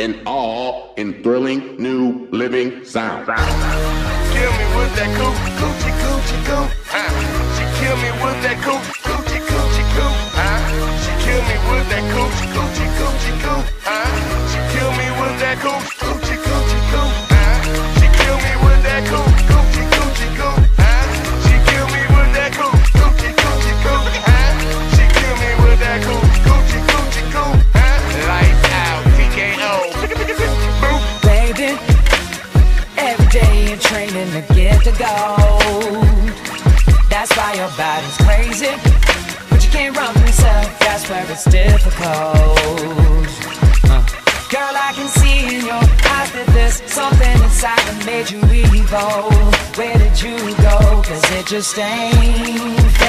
and all in thrilling new living sound. Kill me with that coochie coochie kill me with that coochie coochie kill me with that coochie coochie kill me with that Every day you're training to get the gold. That's why your body's crazy. But you can't run yourself, that's where it's difficult. Girl, I can see in your eyes that there's something inside that made you evil. Where did you go? Cause it just ain't.